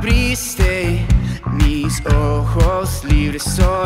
abriste mis ojos libres. Son